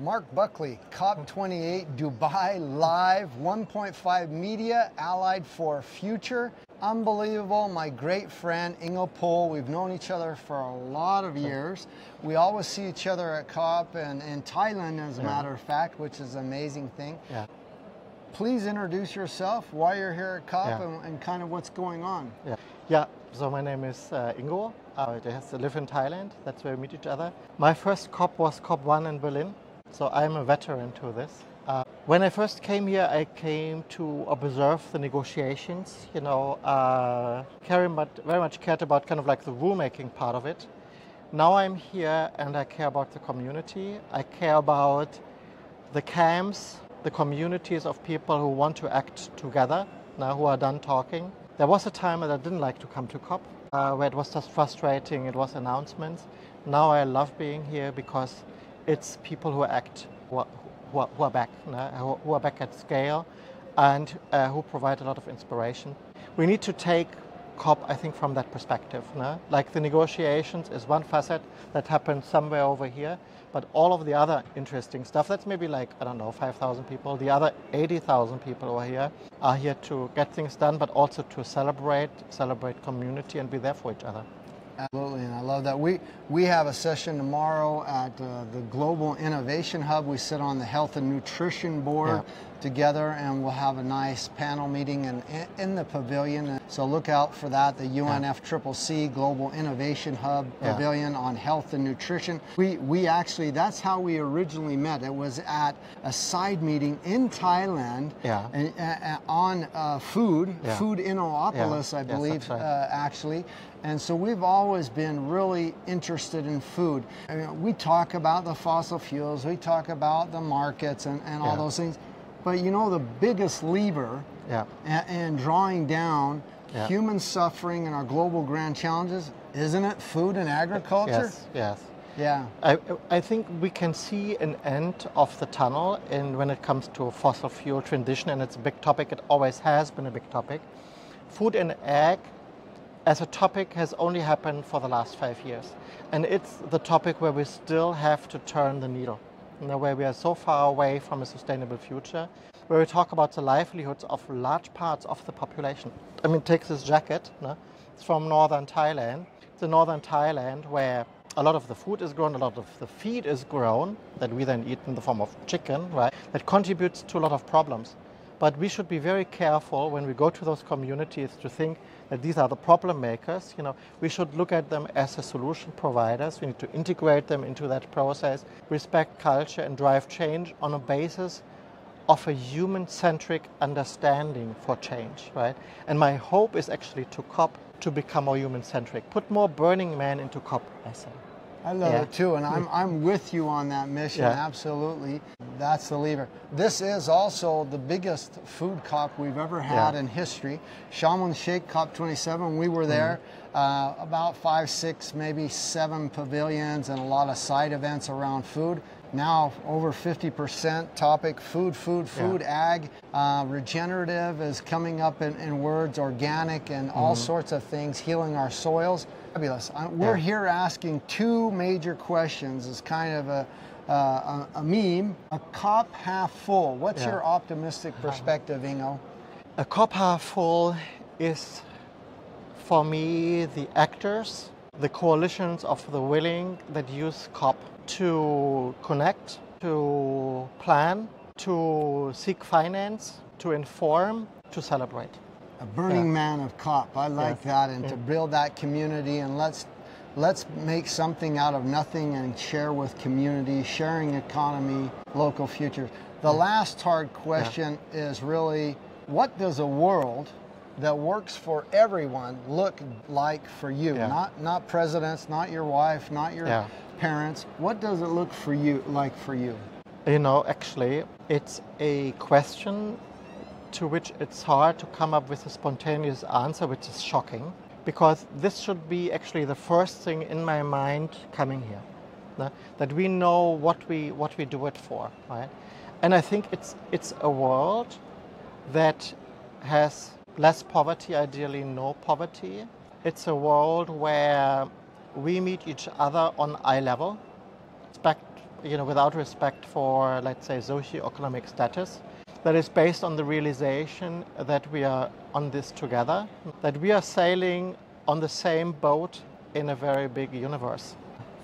Mark Buckley, COP28 Dubai Live, 1.5 Media, Allied for Future. Unbelievable. My great friend Ingo Puhl, we've known each other for a lot of years. We always see each other at COP and in Thailand, as a Yeah. matter of fact, which is an amazing thing. Yeah. Please introduce yourself, why you're here at COP, Yeah. and, and kind of what's going on. Yeah. Yeah. So my name is uh, Ingo. I live in Thailand. That's where we meet each other. My first COP was COP1 in Berlin. So I'm a veteran to this. Uh, when I first came here, I came to observe the negotiations. You know, uh, very much, very much cared about kind of like the rulemaking part of it. Now I'm here and I care about the community. I care about the camps, the communities of people who want to act together, now who are done talking. There was a time that I didn't like to come to COP, uh, where it was just frustrating, it was announcements. Now I love being here because it's people who act, who are, who are, back, who, are back at scale, and uh, who provide a lot of inspiration. We need to take COP, I think, from that perspective. No? Like the negotiations is one facet that happens somewhere over here, but all of the other interesting stuff, that's maybe like, I don't know, 5,000 people. The other 80,000 people over here are here to get things done, but also to celebrate, celebrate community and be there for each other. Absolutely, and I love that. We we have a session tomorrow at uh, the Global Innovation Hub. We sit on the Health and Nutrition Board Yeah. together, and we'll have a nice panel meeting in, in the pavilion. So look out for that. The UNFCCC Global Innovation Hub Yeah. Pavilion on health and nutrition. We we actually that's how we originally met. It was at a side meeting in Thailand. Yeah. and, uh, uh, on uh, food, food Innopolis, Yeah. I believe, that's right. uh, actually. And so we've always been really interested in food. I mean, we talk about the fossil fuels, we talk about the markets and, and all Yeah. those things. But you know, the biggest lever Yeah. in, in drawing down Yeah. human suffering and our global grand challenges, isn't it food and agriculture? Yes, yes. Yeah. I, I think we can see an end of the tunnel and when it comes to a fossil fuel transition, and it's a big topic. It always has been a big topic. Food and ag as a topic has only happened for the last five years. And it's the topic where we still have to turn the needle, you know, where we are so far away from a sustainable future, where we talk about the livelihoods of large parts of the population. I mean, take this jacket, no? it's from northern Thailand. It's in northern Thailand where a lot of the food is grown, a lot of the feed is grown that we then eat in the form of chicken, right? That contributes to a lot of problems. But we should be very careful when we go to those communities to think that these are the problem makers. You know, we should look at them as a solution providers. We need to integrate them into that process, respect culture, and drive change on a basis of a human-centric understanding for change, right? And my hope is actually to COP to become more human-centric. Put more Burning Man into COP, I say. I love Yeah. it too, and I'm, I'm with you on that mission, Yeah. absolutely. That's the lever. This is also the biggest food COP we've ever had Yeah. in history. Sharm el Sheikh COP 27, we were there, Mm-hmm. uh, about five, six, maybe seven pavilions and a lot of side events around food. Now over 50% topic food, food, Yeah. food, ag. Uh, regenerative is coming up in, in words, organic, and all Mm-hmm. sorts of things, healing our soils. Fabulous. Uh, We're Yeah. here asking two major questions. It's kind of a, uh, a, a meme. A cup half full. What's Yeah. your optimistic perspective, Ingo? A cup half full is, for me, the actors, the coalitions of the willing that use COP to connect, to plan, to seek finance, to inform, to celebrate. A burning Yeah. man of COP. I like Yeah. that, and to build that community, and let's let's make something out of nothing and share with community, sharing economy, local futures. The last hard question is really, what does a world that works for everyone look like for you? Yeah. Not not presidents, not your wife, not your Yeah. parents. What does it look for you like for you? You know, actually, it's a question to which it's hard to come up with a spontaneous answer, which is shocking, because this should be actually the first thing in my mind coming here. That we know what we what we do it for, right? And I think it's it's a world that has less poverty, ideally no poverty. It's a world where we meet each other on eye level. Back you know, without respect for, let's say, socioeconomic status, that is based on the realization that we are on this together, that we are sailing on the same boat in a very big universe.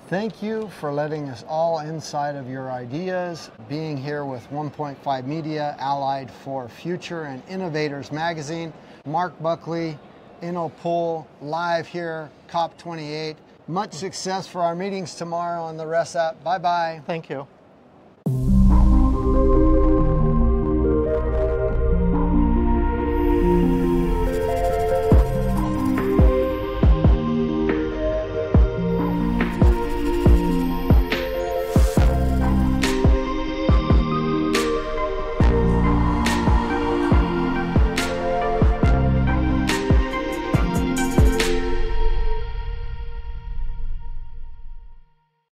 Thank you for letting us all inside of your ideas, being here with 1.5 Media, Allied for Future and Innovators Magazine. Mark Buckley, Ingo Puhl, live here, COP28. Much success for our meetings tomorrow on the RESAP. Bye bye. Thank you.